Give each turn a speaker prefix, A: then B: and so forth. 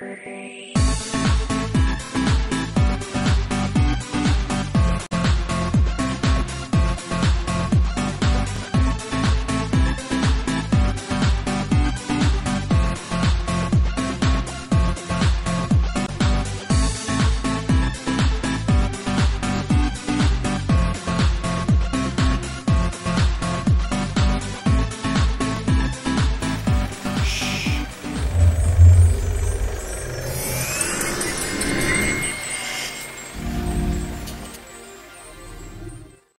A: Free.